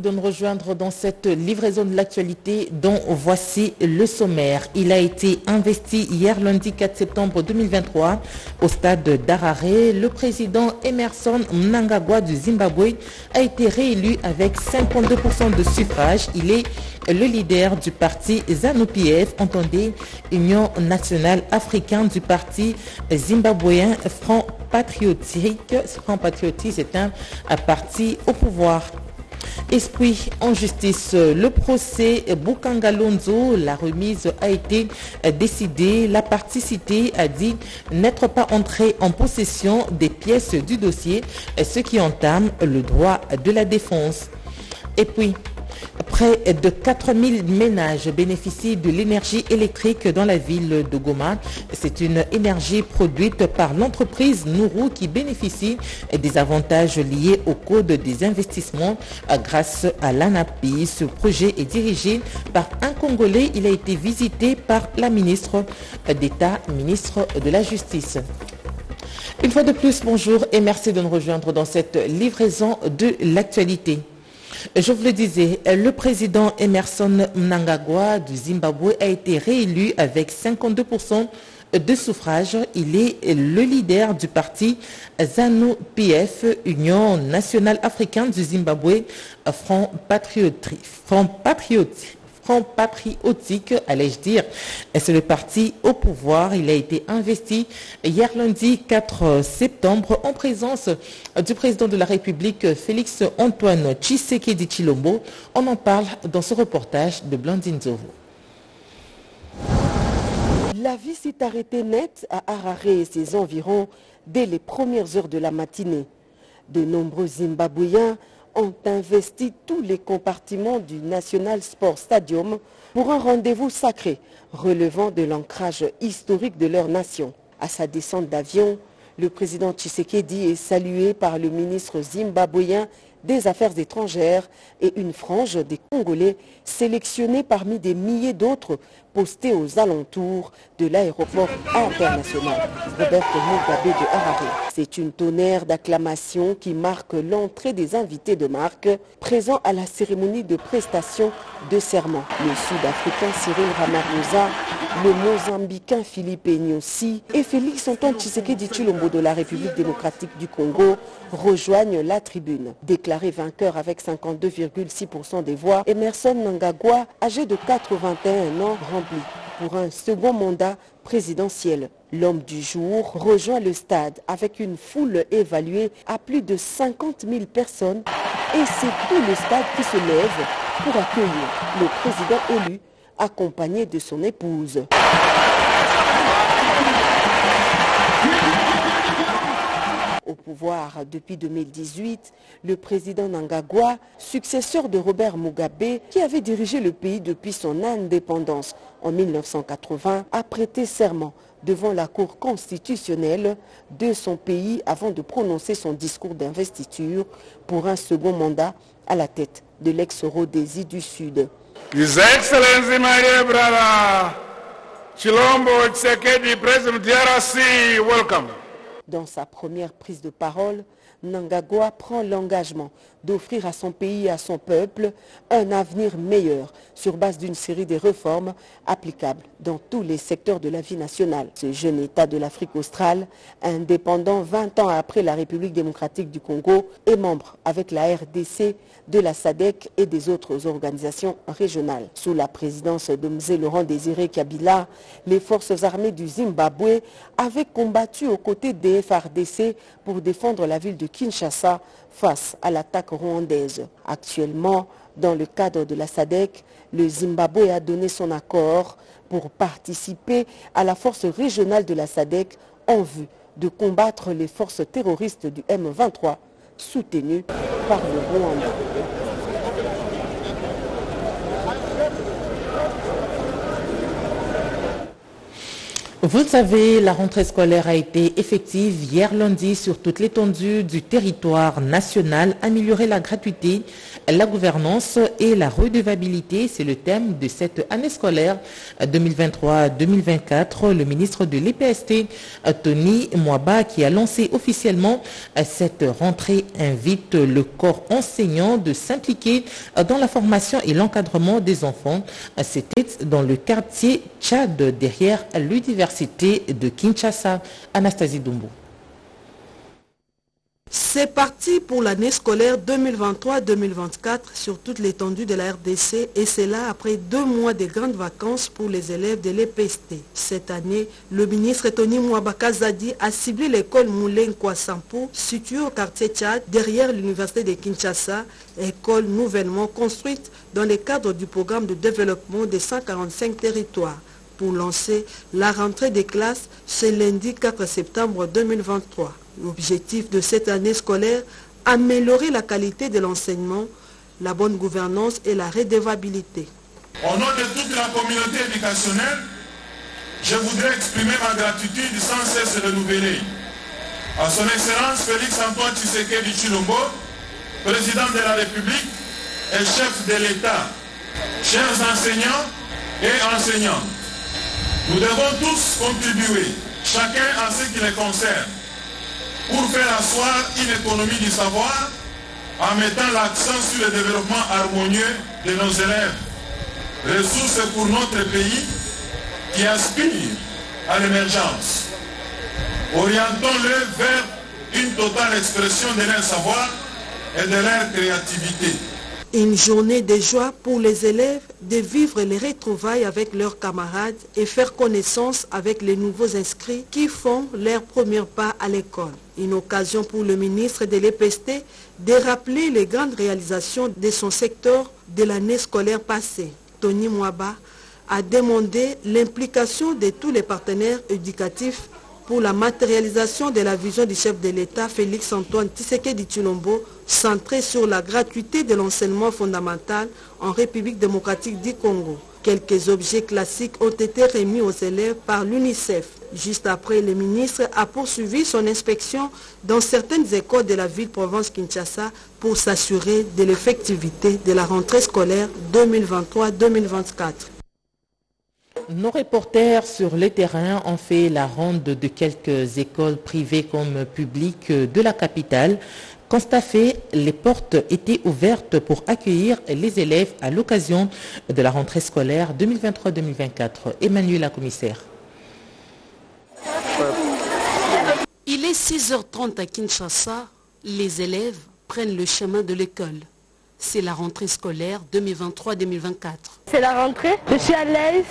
De nous rejoindre dans cette livraison de l'actualité dont voici le sommaire. Il a été investi hier lundi 4 septembre 2023 au stade d'Harare. Le président Emerson Mnangagwa du Zimbabwe a été réélu avec 52% de suffrage. Il est le leader du parti ZANU-PF, entendez Union nationale africaine du parti zimbabwéen Front Patriotique. Front Patriotique est un parti au pouvoir. Esprit en justice, le procès Bukangalonzo, la remise a été décidée. La partie citée a dit n'être pas entrée en possession des pièces du dossier, ce qui entame le droit de la défense. Et puis, Près de 4000 ménages bénéficient de l'énergie électrique dans la ville de Goma. C'est une énergie produite par l'entreprise Nourou qui bénéficie des avantages liés au code des investissements grâce à l'ANAPI. Ce projet est dirigé par un Congolais. Il a été visité par la ministre d'État, ministre de la Justice. Une fois de plus, bonjour et merci de nous rejoindre dans cette livraison de l'actualité. Je vous le disais, le président Emerson Mnangagwa du Zimbabwe a été réélu avec 52% de suffrages. Il est le leader du parti ZANU-PF, Union nationale africaine du Zimbabwe, Front Patriotique. Front Patriotique Front patriotique, allais-je dire. C'est le parti au pouvoir. Il a été investi hier lundi 4 septembre en présence du président de la République, Félix Antoine Tshisekedi Chilombo. On en parle dans ce reportage de Blandine Zovo. La vie s'est arrêtée net à Harare et ses environs dès les premières heures de la matinée. De nombreux Zimbabwéens ont investi tous les compartiments du National Sport Stadium pour un rendez-vous sacré relevant de l'ancrage historique de leur nation. À sa descente d'avion, le président Tshisekedi est salué par le ministre zimbabwéen des Affaires étrangères et une frange des Congolais sélectionnés parmi des milliers d'autres postés aux alentours de l'aéroport international Robert Mugabe de Harare. C'est une tonnerre d'acclamation qui marque l'entrée des invités de marque présents à la cérémonie de prestation de serment. Le Sud-Africain Cyril Ramaphosa, le Mozambicain Philippe Nyossi et Félix Antoine Tshisekedi Chilombo de la République démocratique du Congo rejoignent la tribune. Déclaré vainqueur avec 52,6% des voix, Emerson Nangagwa, âgé de 81 ans, pour un second mandat présidentiel. L'homme du jour rejoint le stade avec une foule évaluée à plus de 50 000 personnes et c'est tout le stade qui se lève pour accueillir le président élu accompagné de son épouse. Au pouvoir depuis 2018, le président Nangagwa, successeur de Robert Mugabe, qui avait dirigé le pays depuis son indépendance en 1980, a prêté serment devant la Cour constitutionnelle de son pays avant de prononcer son discours d'investiture pour un second mandat à la tête de l'ex-Rhodésie du Sud. His Excellency, Chilombo President DRC, welcome. Dans sa première prise de parole, Nangagwa prend l'engagement d'offrir à son pays et à son peuple un avenir meilleur sur base d'une série de réformes applicables dans tous les secteurs de la vie nationale. Ce jeune État de l'Afrique australe, indépendant 20 ans après la République démocratique du Congo, est membre avec la RDC de la SADC et des autres organisations régionales. Sous la présidence de Mzé Laurent Désiré Kabila, les forces armées du Zimbabwe avaient combattu aux côtés des FRDC pour défendre la ville de Kinshasa face à l'attaque rwandaise. Actuellement, dans le cadre de la SADC, le Zimbabwe a donné son accord pour participer à la force régionale de la SADC en vue de combattre les forces terroristes du M23 soutenues par le Rwanda. Vous le savez, la rentrée scolaire a été effective hier lundi sur toute l'étendue du territoire national. Améliorer la gratuité, la gouvernance et la redevabilité, c'est le thème de cette année scolaire 2023-2024. Le ministre de l'EPST, Tony Mwaba, qui a lancé officiellement cette rentrée, invite le corps enseignant de s'impliquer dans la formation et l'encadrement des enfants. C'était dans le quartier Tchad derrière l'université de Kinshasa, Anastasie Dumbo. C'est parti pour l'année scolaire 2023-2024 sur toute l'étendue de la RDC et c'est là après deux mois de grandes vacances pour les élèves de l'EPST. Cette année, le ministre Tony Mouabaka Zadi a ciblé l'école Moulin Kwasampo située au quartier Tchad derrière l'université de Kinshasa, école nouvellement construite dans le cadre du programme de développement des 145 territoires pour lancer la rentrée des classes ce lundi 4 septembre 2023. L'objectif de cette année scolaire, améliorer la qualité de l'enseignement, la bonne gouvernance et la redevabilité. Au nom de toute la communauté éducationnelle, je voudrais exprimer ma gratitude sans cesse renouvelée à son Excellence Félix Antoine Tshisekedi Chilombo, président de la République et chef de l'État, chers enseignants et enseignantes. Nous devons tous contribuer, chacun en ce qui les concerne, pour faire asseoir une économie du savoir en mettant l'accent sur le développement harmonieux de nos élèves. Ressources pour notre pays qui aspirent à l'émergence. Orientons-le vers une totale expression de leur savoir et de leur créativité. Une journée de joie pour les élèves de vivre les retrouvailles avec leurs camarades et faire connaissance avec les nouveaux inscrits qui font leur premier pas à l'école. Une occasion pour le ministre de l'EPST de rappeler les grandes réalisations de son secteur de l'année scolaire passée. Tony Mwaba a demandé l'implication de tous les partenaires éducatifs pour la matérialisation de la vision du chef de l'État, Félix Antoine Tshisekedi Chilombo, centrée sur la gratuité de l'enseignement fondamental en République démocratique du Congo. Quelques objets classiques ont été remis aux élèves par l'UNICEF. Juste après, le ministre a poursuivi son inspection dans certaines écoles de la ville-province Kinshasa pour s'assurer de l'effectivité de la rentrée scolaire 2023-2024. Nos reporters sur le terrain ont fait la ronde de quelques écoles privées comme publiques de la capitale. Constat fait, les portes étaient ouvertes pour accueillir les élèves à l'occasion de la rentrée scolaire 2023-2024. Emmanuel la commissaire. Il est 6h30 à Kinshasa. Les élèves prennent le chemin de l'école. C'est la rentrée scolaire 2023-2024. C'est la rentrée, je suis à l'aise,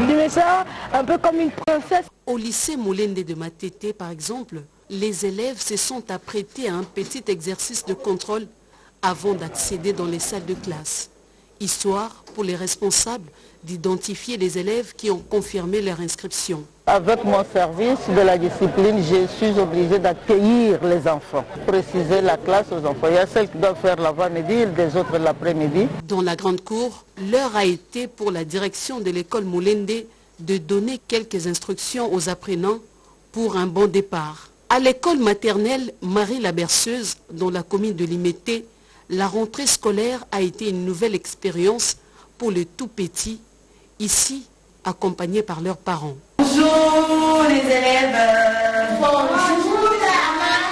je me sens un peu comme une princesse. Au lycée Moulende de Matete, par exemple, les élèves se sont apprêtés à un petit exercice de contrôle avant d'accéder dans les salles de classe, histoire pour les responsables d'identifier les élèves qui ont confirmé leur inscription. Avec mon service de la discipline, je suis obligé d'accueillir les enfants, préciser la classe aux enfants. Il y a celles qui doivent faire l'avant-midi, des autres l'après-midi. Dans la grande cour, l'heure a été pour la direction de l'école Moulende de donner quelques instructions aux apprenants pour un bon départ. À l'école maternelle Marie la Berceuse, dans la commune de Limété, la rentrée scolaire a été une nouvelle expérience pour les tout petits, ici accompagnés par leurs parents. Bonjour les élèves. Bonjour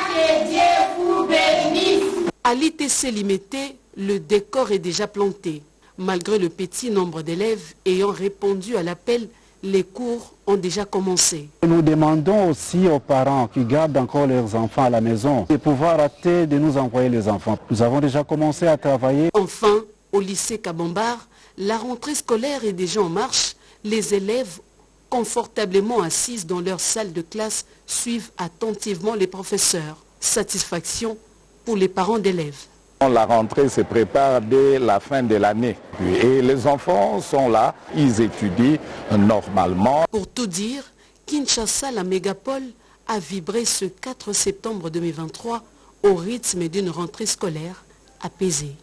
que Dieu vous bénisse. À l'ITC Limité, le décor est déjà planté. Malgré le petit nombre d'élèves ayant répondu à l'appel, les cours ont déjà commencé. Nous demandons aussi aux parents qui gardent encore leurs enfants à la maison de pouvoir hâter de nous envoyer les enfants. Nous avons déjà commencé à travailler. Enfin, au lycée Kabambar, la rentrée scolaire est déjà en marche. Les élèves, confortablement assis dans leur salle de classe, suivent attentivement les professeurs. Satisfaction pour les parents d'élèves. La rentrée se prépare dès la fin de l'année. Et les enfants sont là, ils étudient normalement. Pour tout dire, Kinshasa, la mégapole, a vibré ce 4 septembre 2023 au rythme d'une rentrée scolaire apaisée.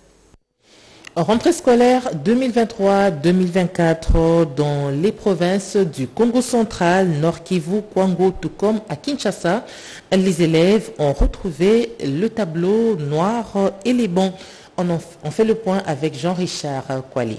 Rentrée scolaire 2023-2024 dans les provinces du Congo central, Nord Kivu, Kwango, tout à Kinshasa. Les élèves ont retrouvé le tableau noir et les bons. On, fait le point avec Jean-Richard Kwali.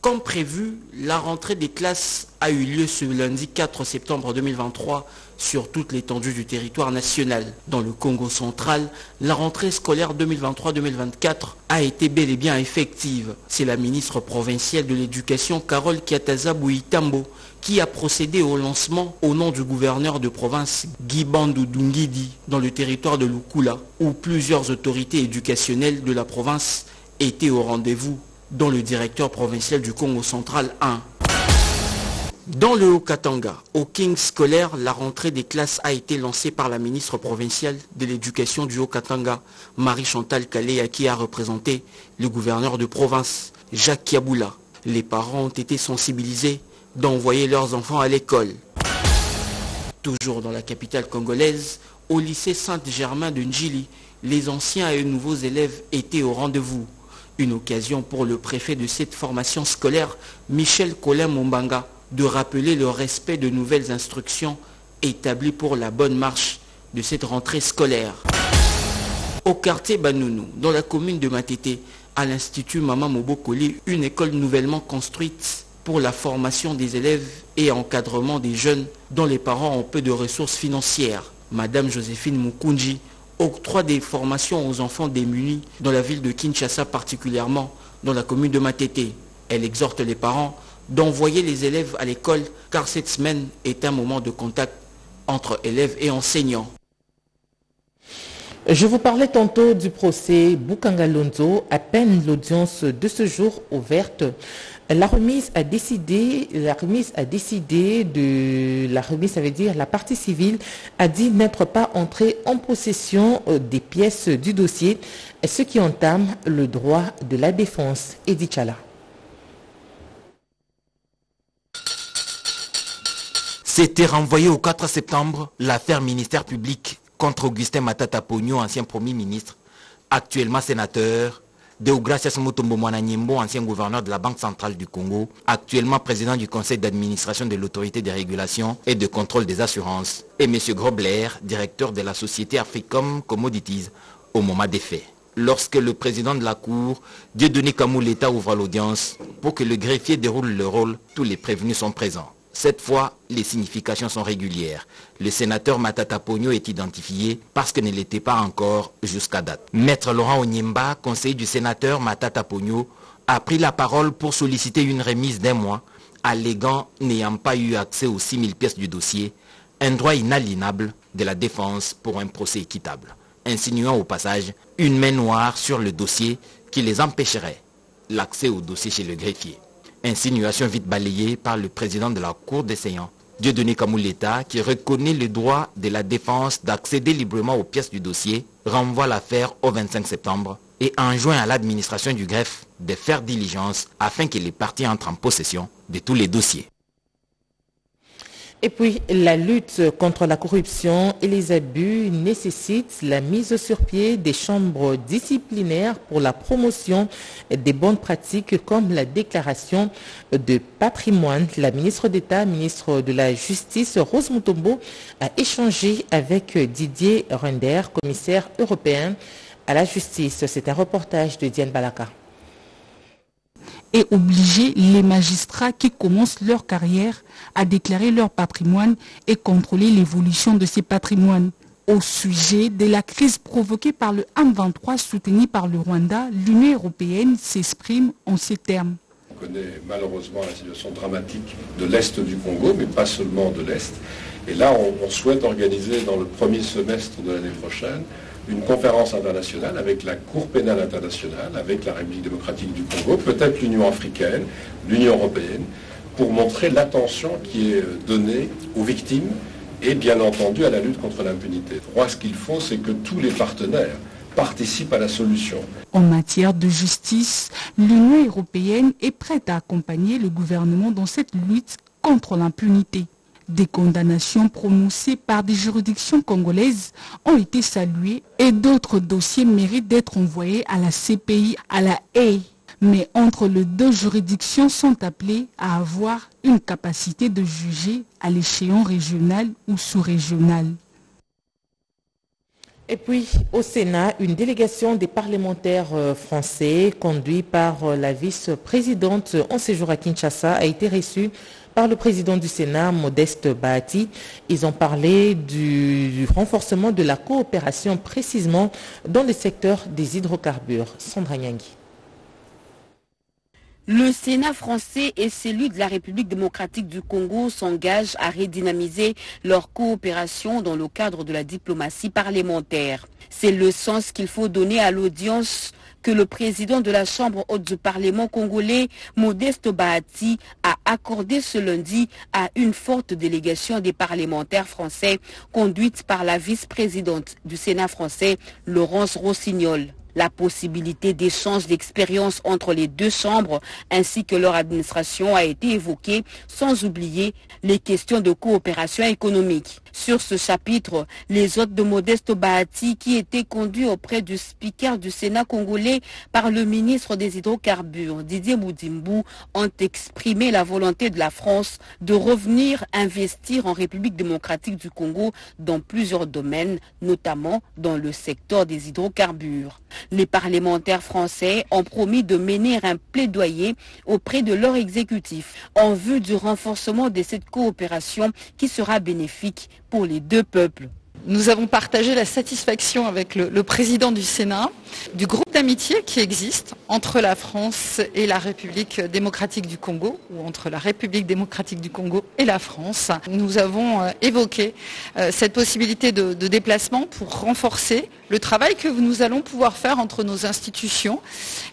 Comme prévu, la rentrée des classes a eu lieu ce lundi 4 septembre 2023 sur toute l'étendue du territoire national. Dans le Congo central, la rentrée scolaire 2023-2024 a été bel et bien effective. C'est la ministre provinciale de l'éducation Carole Kiataza Bouitambo qui a procédé au lancement au nom du gouverneur de province Guy Bandou Dungidi dans le territoire de Lukula où plusieurs autorités éducationnelles de la province étaient au rendez-vous dont le directeur provincial du Congo central 1. Dans le Haut-Katanga, au King scolaire, la rentrée des classes a été lancée par la ministre provinciale de l'éducation du Haut-Katanga, Marie-Chantal Kalea, qui a représenté le gouverneur de province, Jacques Kiaboula. Les parents ont été sensibilisés d'envoyer leurs enfants à l'école. Toujours dans la capitale congolaise, au lycée Saint-Germain de Njili, les anciens et nouveaux élèves étaient au rendez-vous. Une occasion pour le préfet de cette formation scolaire, Michel Colin Mombanga, de rappeler le respect de nouvelles instructions établies pour la bonne marche de cette rentrée scolaire. Au quartier Banounou, dans la commune de Matete, à l'Institut Mama Mobokoli, une école nouvellement construite pour la formation des élèves et encadrement des jeunes dont les parents ont peu de ressources financières. Madame Joséphine Mukunji octroie des formations aux enfants démunis dans la ville de Kinshasa, particulièrement dans la commune de Matete. Elle exhorte les parents d'envoyer les élèves à l'école car cette semaine est un moment de contact entre élèves et enseignants. Je vous parlais tantôt du procès Bukangalonzo, à peine l'audience de ce jour ouverte. La remise a décidé, la remise a décidé de, la remise, ça veut dire la partie civile a dit n'être pas entrée en possession des pièces du dossier, ce qui entame le droit de la défense. Edith Chala. C'était renvoyé au 4 septembre l'affaire ministère public contre Augustin Matata Pogno, ancien Premier ministre, actuellement sénateur, Deogracias Mutombo Mwananyembo, ancien gouverneur de la Banque centrale du Congo, actuellement président du conseil d'administration de l'autorité de régulation et de contrôle des assurances, et M. Grobler, directeur de la société Africom Commodities, au moment des faits. Lorsque le président de la Cour, Dieudonné Kamouleta, ouvre l'audience, pour que le greffier déroule le rôle, tous les prévenus sont présents. Cette fois, les significations sont régulières. Le sénateur Matata Pogno est identifié parce qu'il ne l'était pas encore jusqu'à date. Maître Laurent Onyemba, conseiller du sénateur Matata Pogno, a pris la parole pour solliciter une remise d'un mois, alléguant n'ayant pas eu accès aux 6000 pièces du dossier, un droit inaliénable de la défense pour un procès équitable, insinuant au passage une main noire sur le dossier qui les empêcherait l'accès au dossier chez le greffier. Insinuation vite balayée par le président de la Cour des Séants, Dieudonné Kamouleta, qui reconnaît le droit de la défense d'accéder librement aux pièces du dossier, renvoie l'affaire au 25 septembre et enjoint à l'administration du greffe de faire diligence afin que les parties entrent en possession de tous les dossiers. Et puis, la lutte contre la corruption et les abus nécessite la mise sur pied des chambres disciplinaires pour la promotion des bonnes pratiques comme la déclaration de patrimoine. La ministre d'État, ministre de la Justice, Rose Mutombo, a échangé avec Didier Render, commissaire européen à la justice. C'est un reportage de Diane Balaka et obliger les magistrats qui commencent leur carrière à déclarer leur patrimoine et contrôler l'évolution de ces patrimoines. Au sujet de la crise provoquée par le M23 soutenu par le Rwanda, l'Union européenne s'exprime en ces termes. On connaît malheureusement la situation dramatique de l'Est du Congo, mais pas seulement de l'Est. Et là, on, souhaite organiser dans le premier semestre de l'année prochaine une conférence internationale avec la Cour pénale internationale, avec la République démocratique du Congo, peut-être l'Union africaine, l'Union européenne, pour montrer l'attention qui est donnée aux victimes et bien entendu à la lutte contre l'impunité. Moi, ce qu'il faut, c'est que tous les partenaires participent à la solution. En matière de justice, l'Union européenne est prête à accompagner le gouvernement dans cette lutte contre l'impunité. Des condamnations prononcées par des juridictions congolaises ont été saluées et d'autres dossiers méritent d'être envoyés à la CPI à la haie. Mais entre les deux juridictions sont appelées à avoir une capacité de juger à l'échéant régional ou sous-régional. Et puis au Sénat, une délégation des parlementaires euh, français conduite par euh, la vice-présidente en séjour à Kinshasa a été reçue par le président du Sénat, Modeste Bahati. Ils ont parlé du, renforcement de la coopération précisément dans le secteur des hydrocarbures. Sandra Nyangui. Le Sénat français et celui de la République démocratique du Congo s'engagent à redynamiser leur coopération dans le cadre de la diplomatie parlementaire. C'est le sens qu'il faut donner à l'audience que le président de la Chambre haute du Parlement congolais, Modeste Bahati, a accordé ce lundi à une forte délégation des parlementaires français conduite par la vice-présidente du Sénat français, Laurence Rossignol la possibilité d'échange d'expériences entre les deux chambres ainsi que leur administration a été évoquée, sans oublier les questions de coopération économique. Sur ce chapitre, les hôtes de Modeste Bahati, qui étaient conduits auprès du speaker du Sénat congolais par le ministre des Hydrocarbures, Didier Moudimbu, ont exprimé la volonté de la France de revenir investir en République démocratique du Congo dans plusieurs domaines, notamment dans le secteur des hydrocarbures. Les parlementaires français ont promis de mener un plaidoyer auprès de leur exécutif en vue du renforcement de cette coopération qui sera bénéfique pour les deux peuples. Nous avons partagé la satisfaction avec le, président du Sénat du groupe d'amitié qui existe entre la France et la République démocratique du Congo, ou entre la République démocratique du Congo et la France. Nous avons euh, évoqué euh, cette possibilité de déplacement pour renforcer le travail que nous allons pouvoir faire entre nos institutions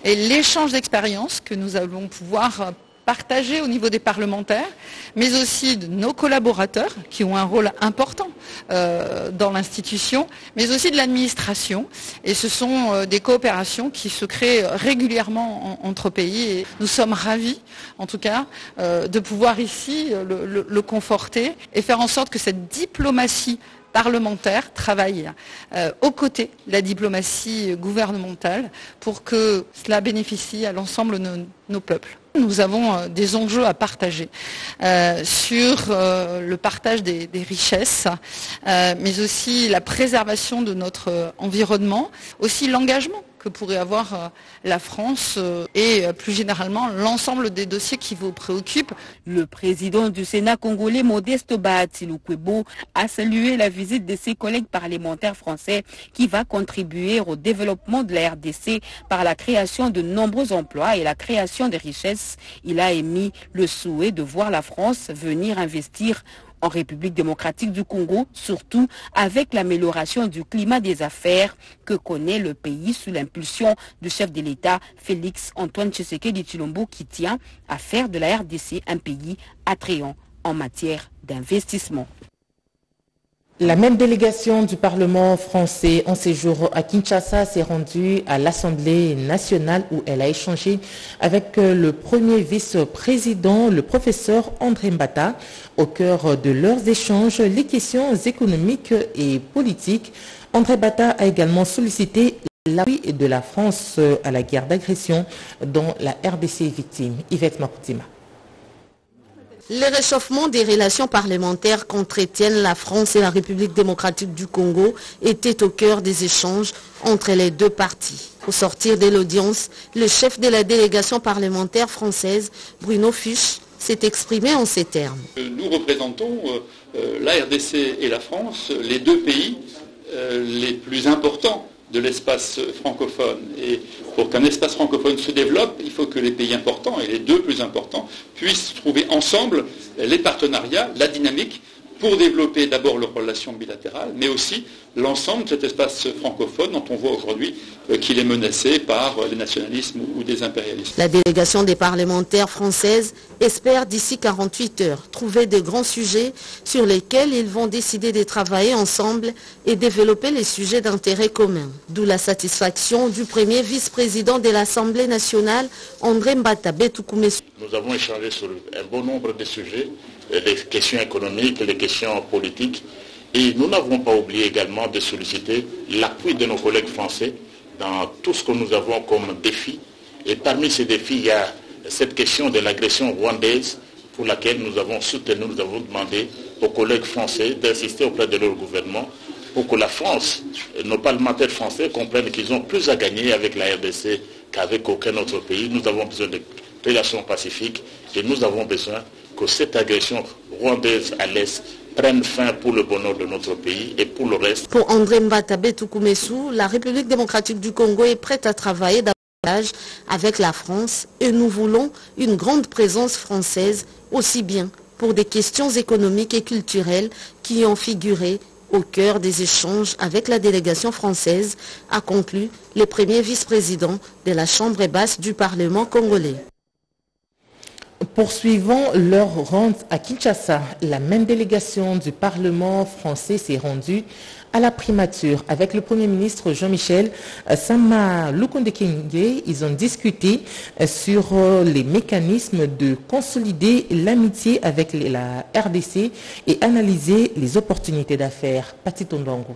et l'échange d'expériences que nous allons pouvoir euh, partager au niveau des parlementaires, mais aussi de nos collaborateurs qui ont un rôle important euh, dans l'institution, mais aussi de l'administration. Et ce sont euh, des coopérations qui se créent régulièrement en, entre pays. Nous sommes ravis, en tout cas, euh, de pouvoir ici le, conforter et faire en sorte que cette diplomatie parlementaire travaille euh, aux côtés de la diplomatie gouvernementale pour que cela bénéficie à l'ensemble de nos peuples. Nous avons euh, des enjeux à partager euh, sur euh, le partage des, richesses, mais aussi la préservation de notre environnement, aussi l'engagement que pourrait avoir euh, la France euh, et euh, plus généralement l'ensemble des dossiers qui vous préoccupent. Le président du Sénat congolais Modeste Bahati Lukwebo a salué la visite de ses collègues parlementaires français qui va contribuer au développement de la RDC par la création de nombreux emplois et la création de richesses. Il a émis le souhait de voir la France venir investir en République démocratique du Congo, surtout avec l'amélioration du climat des affaires que connaît le pays sous l'impulsion du chef de l'État Félix Antoine Tshisekedi Chilombo qui tient à faire de la RDC un pays attrayant en matière d'investissement. La même délégation du Parlement français en séjour à Kinshasa s'est rendue à l'Assemblée nationale où elle a échangé avec le premier vice-président, le professeur André Mbata. Au cœur de leurs échanges, les questions économiques et politiques. André Mbata a également sollicité l'appui de la France à la guerre d'agression dont la RDC est victime. Yvette Makoutima. Le réchauffement des relations parlementaires qu'entretiennent la France et la République démocratique du Congo était au cœur des échanges entre les deux parties. Au sortir de l'audience, le chef de la délégation parlementaire française, Bruno Fuchs, s'est exprimé en ces termes. Nous représentons euh, la RDC et la France, les deux pays euh, les plus importants de l'espace francophone. Et pour qu'un espace francophone se développe, il faut que les pays importants, et les deux plus importants, puissent trouver ensemble les partenariats, la dynamique, pour développer d'abord leurs relations bilatérales, mais aussi l'ensemble de cet espace francophone dont on voit aujourd'hui euh, qu'il est menacé par euh, les nationalismes ou des impérialismes. La délégation des parlementaires françaises espère d'ici 48 heures trouver de grands sujets sur lesquels ils vont décider de travailler ensemble et développer les sujets d'intérêt commun. D'où la satisfaction du premier vice-président de l'Assemblée nationale, André Mbata Betoukoumé. Nous avons échangé sur un bon nombre de sujets les questions économiques, les questions politiques. Et nous n'avons pas oublié également de solliciter l'appui de nos collègues français dans tout ce que nous avons comme défi. Et parmi ces défis, il y a cette question de l'agression rwandaise pour laquelle nous avons soutenu, nous avons demandé aux collègues français d'insister auprès de leur gouvernement pour que la France, nos parlementaires français comprennent qu'ils ont plus à gagner avec la RDC qu'avec aucun autre pays. Nous avons besoin de relations pacifiques et nous avons besoin que cette agression rwandaise à l'Est prenne fin pour le bonheur de notre pays et pour le reste. Pour André Mbatabe Tukumesu, la République démocratique du Congo est prête à travailler davantage avec la France et nous voulons une grande présence française aussi bien pour des questions économiques et culturelles qui ont figuré au cœur des échanges avec la délégation française, a conclu le premier vice-président de la Chambre basse du Parlement congolais. Poursuivant leur rente à Kinshasa, la même délégation du Parlement français s'est rendue à la primature avec le Premier ministre Jean-Michel Sama Lukonde Kenge. Ils ont discuté sur les mécanismes de consolider l'amitié avec la RDC et analyser les opportunités d'affaires. Pati Tondongo.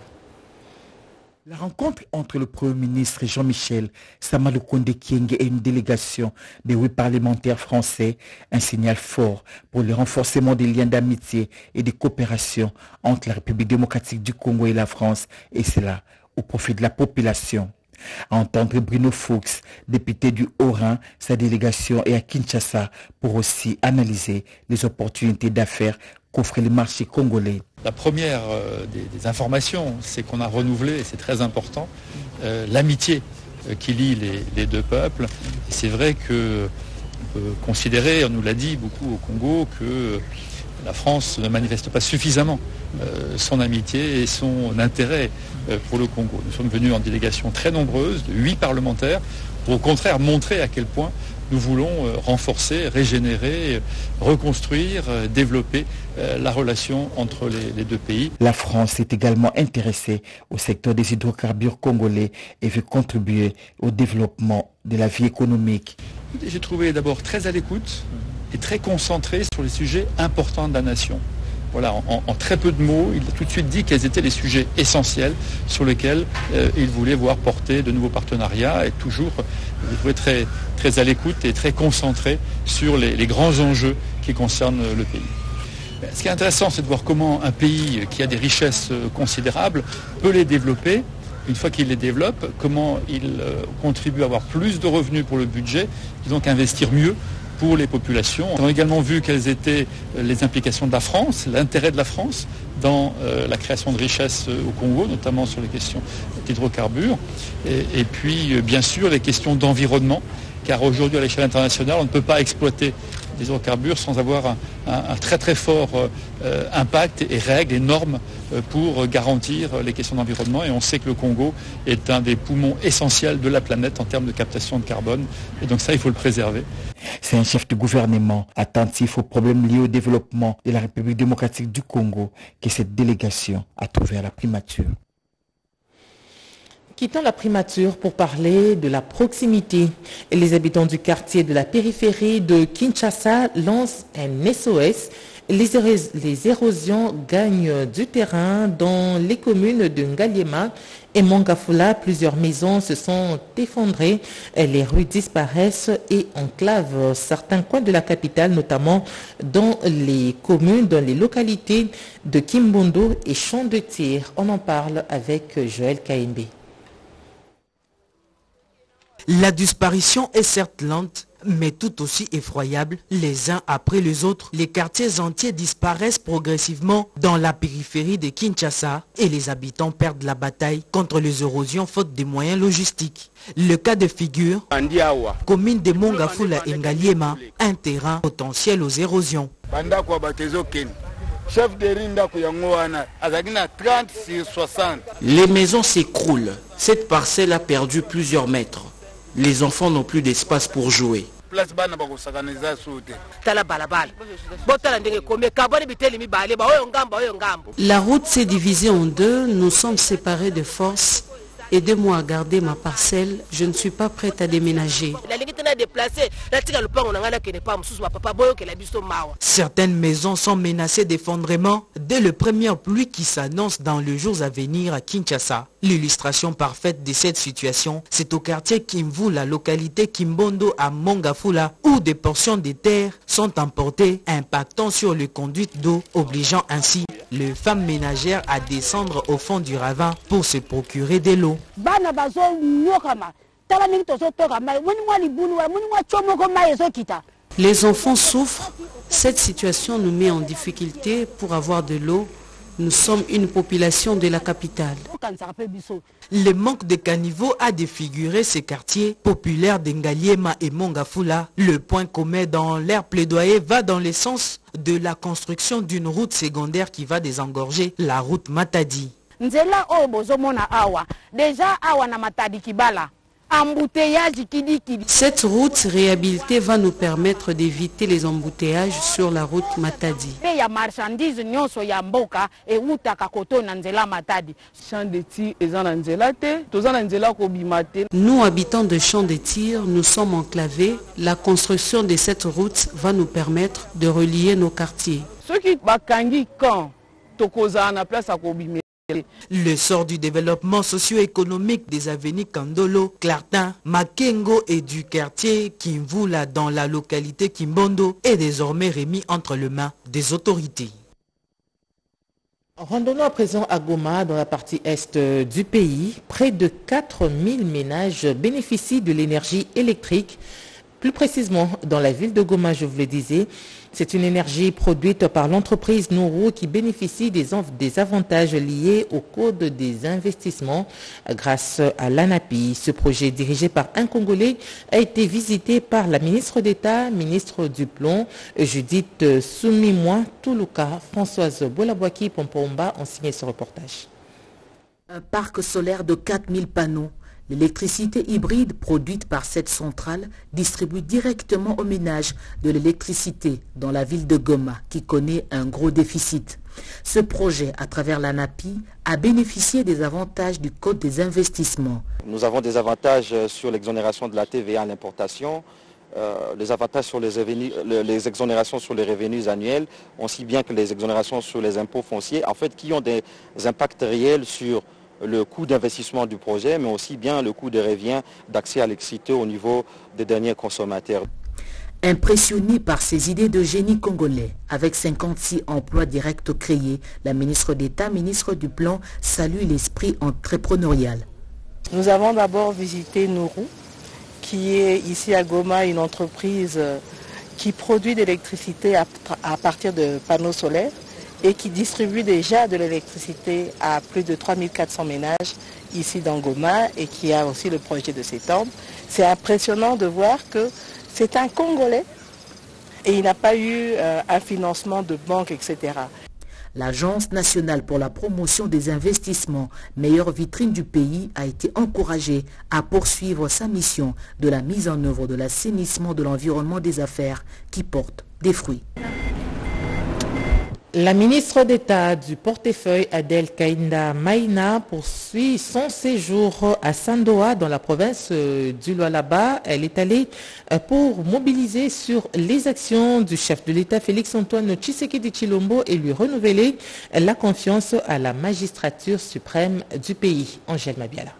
La rencontre entre le Premier ministre Jean-Michel Samalukonde Kienge et une délégation des huit parlementaires français, un signal fort pour le renforcement des liens d'amitié et de coopération entre la République démocratique du Congo et la France, et cela au profit de la population. À entendre Bruno Fuchs, député du Haut-Rhin, sa délégation est à Kinshasa pour aussi analyser les opportunités d'affaires qu'offre le marché congolais. La première euh, des, informations, c'est qu'on a renouvelé, et c'est très important, euh, l'amitié euh, qui lie les, deux peuples. C'est vrai que on peut considérer, on nous l'a dit beaucoup au Congo, que la France ne manifeste pas suffisamment son amitié et son intérêt pour le Congo. Nous sommes venus en délégation très nombreuse, de huit parlementaires, pour au contraire montrer à quel point nous voulons renforcer, régénérer, reconstruire, développer la relation entre les, les, deux pays. La France est également intéressée au secteur des hydrocarbures congolais et veut contribuer au développement de la vie économique. J'ai trouvé d'abord très à l'écoute et très concentré sur les sujets importants de la nation. Voilà, en, très peu de mots, il a tout de suite dit quels étaient les sujets essentiels sur lesquels euh, il voulait voir porter de nouveaux partenariats et toujours, je trouvais très, très à l'écoute et très concentré sur les, les, grands enjeux qui concernent le pays. Ce qui est intéressant, c'est de voir comment un pays qui a des richesses considérables peut les développer. Une fois qu'il les développe, comment il euh, contribue à avoir plus de revenus pour le budget, et donc investir mieux pour les populations. On a également vu quelles étaient les implications de la France, l'intérêt de la France dans euh, la création de richesses au Congo, notamment sur les questions d'hydrocarbures, et, puis euh, bien sûr les questions d'environnement, car aujourd'hui à l'échelle internationale, on ne peut pas exploiter des hydrocarbures sans avoir un, très très fort euh, impact et règles et normes pour garantir les questions d'environnement. Et on sait que le Congo est un des poumons essentiels de la planète en termes de captation de carbone. Et donc ça, il faut le préserver. C'est un chef de gouvernement attentif aux problèmes liés au développement de la République démocratique du Congo que cette délégation a trouvé à la primature. Quittons la primature pour parler de la proximité. Les habitants du quartier de la périphérie de Kinshasa lancent un SOS. Les, érosions gagnent du terrain dans les communes de Ngaliema et Mongafula. Plusieurs maisons se sont effondrées. Les rues disparaissent et enclavent certains coins de la capitale, notamment dans les communes, dans les localités de Kimbondo et Champ de Tir. On en parle avec Joël Kaimbe. La disparition est certes lente, mais tout aussi effroyable. Les uns après les autres, les quartiers entiers disparaissent progressivement dans la périphérie de Kinshasa et les habitants perdent la bataille contre les érosions faute de moyens logistiques. Le cas de figure, commune de Mongafula et Ngaliema, un terrain potentiel aux érosions. chef de rinda yango wana azalaki na 30 sur 60 Les maisons s'écroulent. Cette parcelle a perdu plusieurs mètres. Les enfants n'ont plus d'espace pour jouer. La route s'est divisée en deux. Nous sommes séparés de force Aidez-moi à garder ma parcelle, je ne suis pas prête à déménager. Certaines maisons sont menacées d'effondrement dès le premier pluie qui s'annonce dans les jours à venir à Kinshasa. L'illustration parfaite de cette situation, c'est au quartier Kimvu, la localité Kimbondo à Mongafula, où des portions de terre sont emportées, impactant sur les conduites d'eau, obligeant ainsi les femmes ménagères à descendre au fond du ravin pour se procurer de l'eau. Les enfants souffrent. Cette situation nous met en difficulté pour avoir de l'eau. Nous sommes une population de la capitale. Le manque de caniveaux a défiguré ces quartiers populaires d'Engaliema et Mongafula. Le point commun dans l'air plaidoyer va dans le sens de la construction d'une route secondaire qui va désengorger la route Matadi. bozomona awa na matadi kibala Cette route réhabilitée va nous permettre d'éviter les embouteillages sur la route Matadi. Nous, habitants de champs de tir, nous sommes enclavés. La construction de cette route va nous permettre de relier nos quartiers. Le sort du développement socio-économique des avenues Kandolo, Clartin, Makengo et du quartier Kimvula dans la localité Kimbondo est désormais remis entre les mains des autorités. Rendons-nous à présent à Goma, dans la partie est euh, du pays. Près de 4000 ménages bénéficient de l'énergie électrique. Plus précisément, dans la ville de Goma, je vous le disais, c'est une énergie produite par l'entreprise Nourou qui bénéficie des, avantages liés au code des investissements grâce à l'ANAPI. Ce projet dirigé par un Congolais a été visité par la ministre d'État, ministre du Plomb, Judith Soumimoa Toulouka. Françoise Bolabouaki Pompomba ont signé ce reportage. Un parc solaire de 4000 panneaux. L'électricité hybride produite par cette centrale distribue directement aux ménages de l'électricité dans la ville de Goma qui connaît un gros déficit. Ce projet, à travers l'ANAPI, a bénéficié des avantages du Code des investissements. Nous avons des avantages euh, sur l'exonération de la TVA à l'importation, euh, les avantages sur les, revenus- le- les exonérations sur les revenus annuels, aussi bien que les exonérations sur les impôts fonciers, en fait, qui ont des impacts réels sur le coût d'investissement du projet, mais aussi bien le coût de revient d'accès à l'électricité au niveau des derniers consommateurs. Impressionné par ces idées de génie congolais, avec 56 emplois directs créés, la ministre d'État, ministre du Plan, salue l'esprit entrepreneurial. Nous avons d'abord visité Nourou, qui est ici à Goma une entreprise euh, qui produit de l'électricité à, à partir de panneaux solaires et qui distribue déjà de l'électricité à plus de 3400 ménages ici dans Goma et qui a aussi le projet de s'étendre. C'est impressionnant de voir que c'est un Congolais et il n'a pas eu euh, un financement de banque, etc. L'Agence nationale pour la promotion des investissements, meilleure vitrine du pays, a été encouragée à poursuivre sa mission de la mise en œuvre de l'assainissement de l'environnement des affaires qui porte des fruits. La ministre d'État du portefeuille Adèle Kainda Maïna poursuit son séjour à Sandoa dans la province euh, du Lualaba. Elle est allée euh, pour mobiliser sur les actions du chef de l'État Félix Antoine Tshisekedi Chilombo et lui renouveler la confiance à la magistrature suprême du pays. Angèle Mabiala.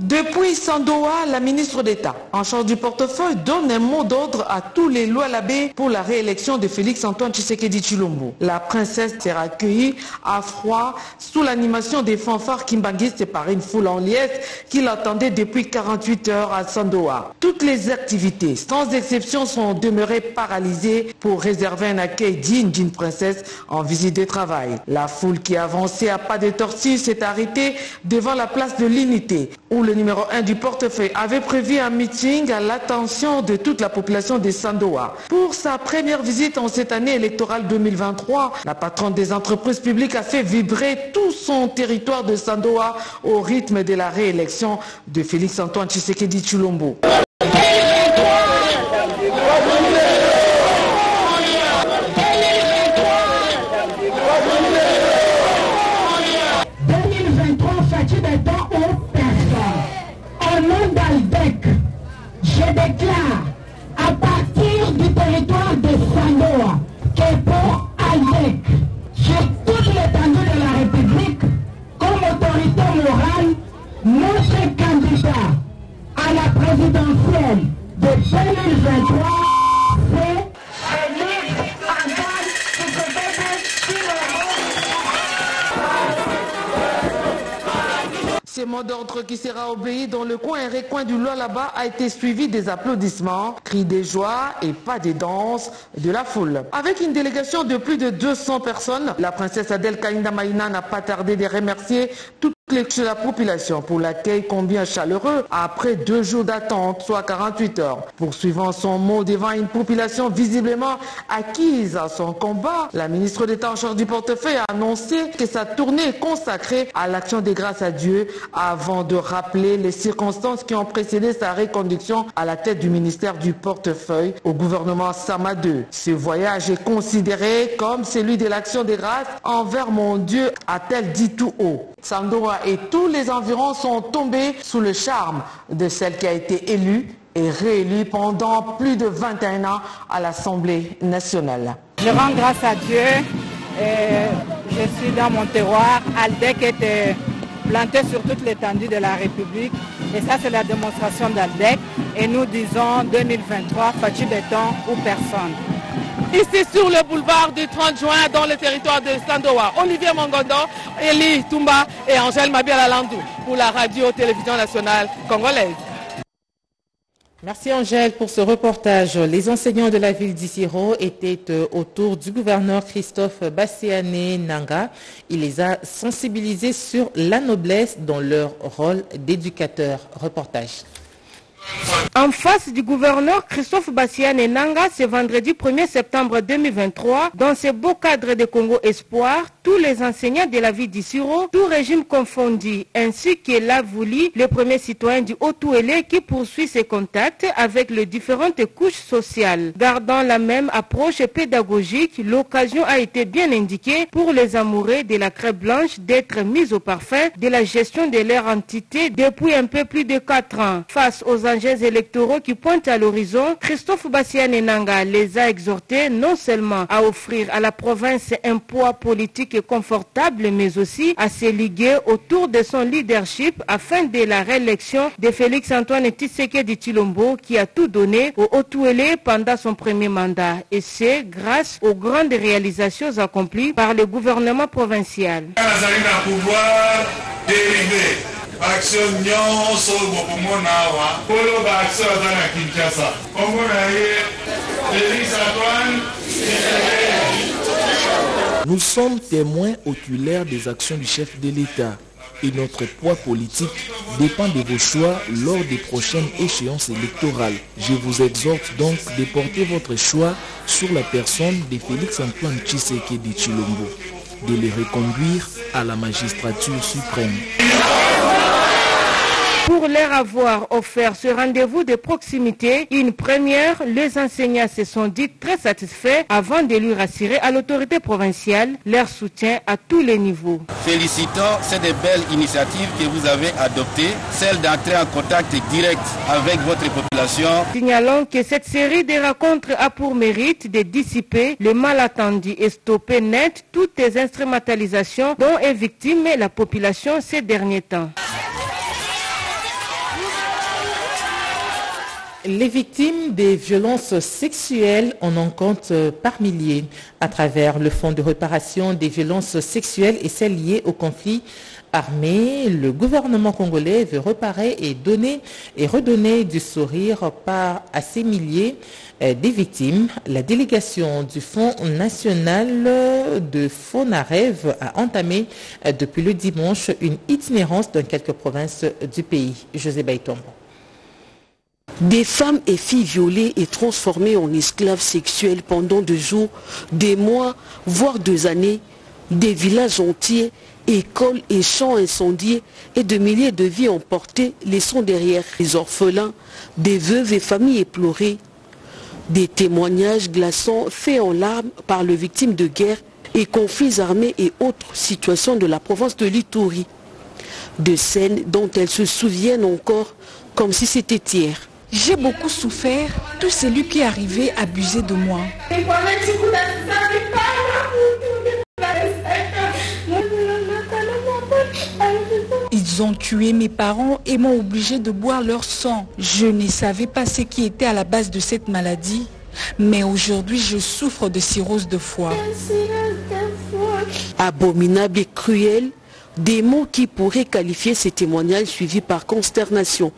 Depuis Sandoa, la ministre d'État en charge du portefeuille donne un mot d'ordre à tous les lois labés pour la réélection de Félix-Antoine Tshisekedi Chilombo. La princesse sera accueillie à froid sous l'animation des fanfares kimbanguistes par une foule en liesse qui l'attendait depuis 48 heures à Sandoa. Toutes les activités, sans exception, sont demeurées paralysées pour réserver un accueil digne d'une princesse en visite de travail. La foule qui avançait à pas de tortue s'est arrêtée devant la place de l'unité le numéro 1 du portefeuille avait prévu un meeting à l'attention de toute la population de Sandoa. Pour sa première visite en cette année électorale 2023, la patronne des entreprises publiques a fait vibrer tout son territoire de Sandoa au rythme de la réélection de Félix-Antoine Tshisekedi Chulombo. Été suivi des applaudissements, cris de joie et pas de danse de la foule. Avec une délégation de plus de 200 personnes, la princesse Adèle Kainda Maïna n'a pas tardé de remercier toute la population pour l'accueil combien chaleureux après deux jours d'attente, soit 48 heures. Poursuivant son mot devant une population visiblement acquise à son combat, la ministre d'État en charge du portefeuille a annoncé que sa tournée est consacrée à l'action des grâces à Dieu avant de rappeler les circonstances qui ont précédé sa reconduction à la tête du ministère du portefeuille au gouvernement Sama. Ce voyage est considéré comme celui de l'action des grâces envers mon Dieu, a-t-elle dit tout haut. Et tous les environs sont tombés sous le charme de celle qui a été élue et réélue pendant plus de 21 ans à l'Assemblée nationale. Je rends grâce à Dieu. Je suis dans mon terroir. Aldec était planté sur toute l'étendue de la République. Et ça, c'est la démonstration d'Aldec. Et nous disons 2023, Fachi Béton ou personne. Ici sur le boulevard du 30 juin dans le territoire de Sandoa, Olivier Mongondo, Elie Toumba et Angèle Mabiala-Landou pour la radio-télévision nationale congolaise. Merci Angèle pour ce reportage. Les enseignants de la ville d'Issiro étaient autour du gouverneur Christophe Bassiané Nanga. Il les a sensibilisés sur la noblesse dans leur rôle d'éducateur. Reportage. En face du gouverneur Christophe Bassiane Nanga, ce vendredi 1er septembre 2023, dans ce beau cadre de Congo Espoir, tous les enseignants de la ville d'Issiro, tout régime confondu, ainsi que l'a voulu le premier citoyen du Haut-Touélé qui poursuit ses contacts avec les différentes couches sociales. Gardant la même approche pédagogique, l'occasion a été bien indiquée pour les amoureux de la crêpe blanche d'être mis au parfum de la gestion de leur entité depuis un peu plus de 4 ans. Face aux électoraux qui pointent à l'horizon, Christophe Bassiane Nanga les a exhortés non seulement à offrir à la province un poids politique confortable, mais aussi à se liguer autour de son leadership afin de la réélection de Félix Antoine Tshisekedi Chilombo qui a tout donné au Haut-Touélé pendant son premier mandat. Et c'est grâce aux grandes réalisations accomplies par le gouvernement provincial. Nous sommes témoins oculaires des actions du chef de l'État et notre poids politique dépend de vos choix lors des prochaines échéances électorales. Je vous exhorte donc de porter votre choix sur la personne de Félix Antoine Tshisekedi Chilombo, de le reconduire à la magistrature suprême. Pour leur avoir offert ce rendez-vous de proximité, une première, les enseignants se sont dit très satisfaits avant de lui rassurer à l'autorité provinciale leur soutien à tous les niveaux. Félicitons cette belle initiative que vous avez adoptée, celle d'entrer en contact direct avec votre population. Signalons que cette série de rencontres a pour mérite de dissiper le mal attendu et stopper net toutes les instrumentalisations dont est victime la population ces derniers temps. Les victimes des violences sexuelles en en compte par milliers. À travers le Fonds de réparation des violences sexuelles et celles liées au conflit armé, le gouvernement congolais veut réparer et donner et redonner du sourire par à ces milliers des victimes. La délégation du Fonds national de Fonarev a entamé depuis le dimanche une itinérance dans quelques provinces du pays. José Baïtombo. Des femmes et filles violées et transformées en esclaves sexuels pendant deux jours, des mois, voire deux années, des villages entiers, écoles et champs incendiés et de milliers de vies emportées laissant derrière les orphelins, des veuves et familles éplorées. Des témoignages glaçants faits en larmes par les victimes de guerre et conflits armés et autres situations de la province de l'Itourie. de scènes dont elles se souviennent encore comme si c'était hier. J'ai beaucoup souffert, tout celui qui arrivé abusé de moi. Ils ont tué mes parents et m'ont obligé de boire leur sang. Je ne savais pas ce qui était à la base de cette maladie, mais aujourd'hui je souffre de cirrhose de foie. Abominable et cruel, des mots qui pourraient qualifier ces témoignages suivis par consternation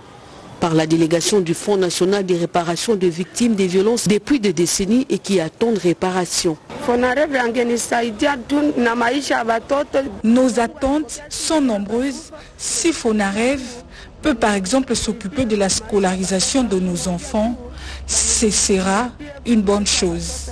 par la délégation du Fonds national des réparations de victimes des violences depuis des décennies et qui attendent réparation. Nos attentes sont nombreuses. Si Fonarev peut par exemple s'occuper de la scolarisation de nos enfants, ce sera une bonne chose.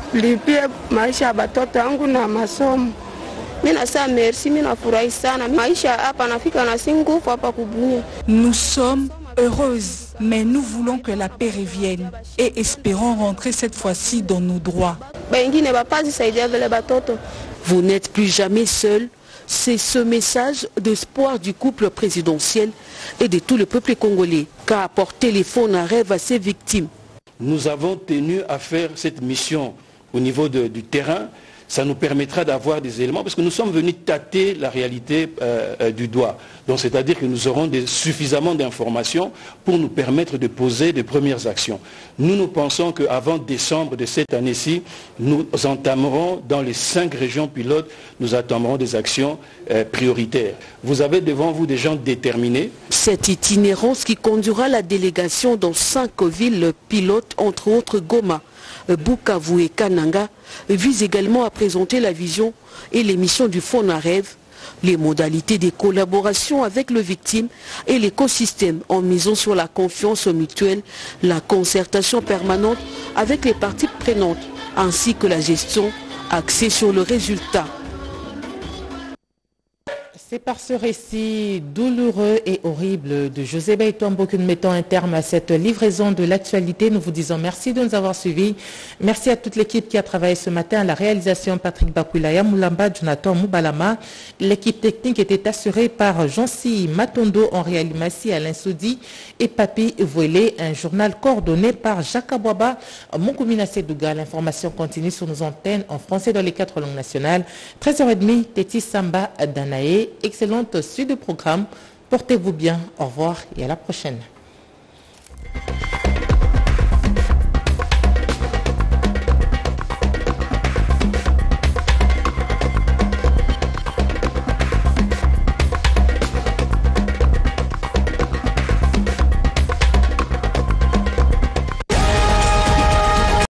Nous sommes heureuses, mais nous voulons que la paix revienne et espérons rentrer cette fois-ci dans nos droits. Vous n'êtes plus jamais seul. C'est ce message d'espoir du couple présidentiel et de tout le peuple congolais qu'a apporté les fonds rêve à ses victimes. Nous avons tenu à faire cette mission au niveau du terrain ça nous permettra d'avoir des éléments, parce que nous sommes venus tâter la réalité euh, euh, du doigt. Donc c'est-à-dire que nous aurons suffisamment d'informations pour nous permettre de poser des premières actions. Nous, nous pensons qu'avant décembre de cette année-ci, nous entamerons dans les cinq régions pilotes, nous attendrons des actions euh, prioritaires. Vous avez devant vous des gens déterminés. Cette itinérance qui conduira la délégation dans cinq villes pilotes, entre autres Goma, Bukavu et Kananga, vise également à présenter la vision et les missions du Fonds Narev, les modalités des collaborations avec le victime et l'écosystème en misant sur la confiance mutuelle, la concertation permanente avec les parties prenantes ainsi que la gestion axée sur le résultat. C'est par ce récit douloureux et horrible de José Baitombo que nous mettons un terme à cette livraison de l'actualité. Nous vous disons merci de nous avoir suivis. Merci à toute l'équipe qui a travaillé ce matin à la réalisation Patrick Bakulaya, Moulamba, Jonathan Moubalama. L'équipe technique était assurée par Jean-C. Matondo, Henri Alimassi, Alain Soudi et Papi Voilé. Un journal coordonné par Jacques Abouaba, Monkoumina Sedouga. L'information continue sur nos antennes en français dans les quatre langues nationales. 13h30, Tétis Samba Danae Excellente suite de programme. Portez-vous bien. Au revoir et à la prochaine.